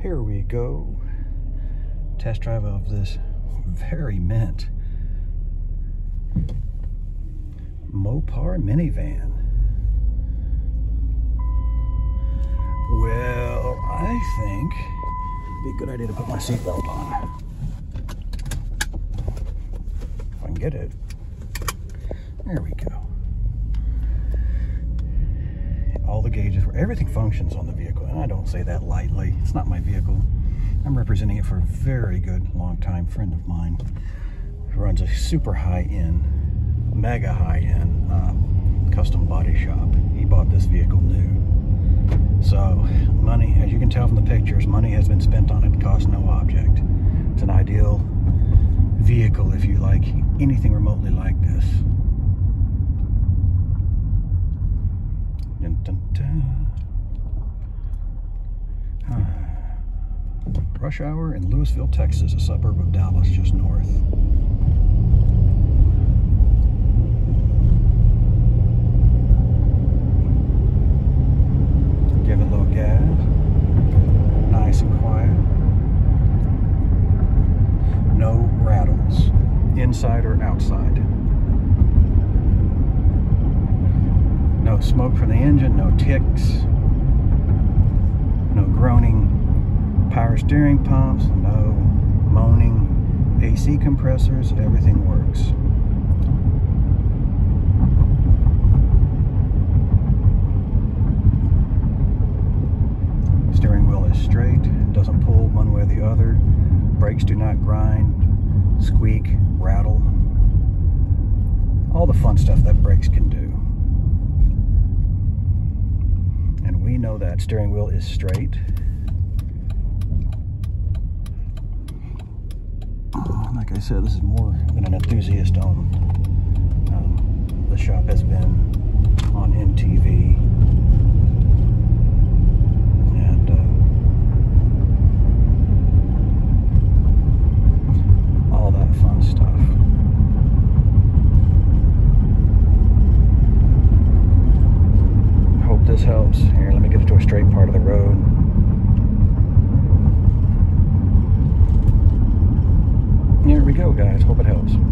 Here we go. Test drive of this very mint Mopar minivan. Well, I think it'd be a good idea to put my seatbelt on. If I can get it. There we go. All the gauges, where everything functions on the vehicle, and I say that lightly. It's not my vehicle. I'm representing it for a very good, long-time friend of mine who runs a super high-end, mega high-end uh, custom body shop. He bought this vehicle new. So, money, as you can tell from the pictures, money has been spent on it, cost no object. It's an ideal vehicle if you like anything remotely like this. Rush hour in Lewisville, Texas, a suburb of Dallas just north. Give it a little gas. Nice and quiet. No rattles, inside or outside. No smoke from the engine, no ticks, steering pumps, no moaning AC compressors, everything works. Steering wheel is straight, doesn't pull one way or the other. Brakes do not grind, squeak, rattle. All the fun stuff that brakes can do. And we know that steering wheel is straight. Like I said, this is more than an enthusiast on. Um, the shop has been on MTV and uh, all that fun stuff. Hope this helps. Here, let me get it to a straight part of the road. Here we go, guys. Hope it helps.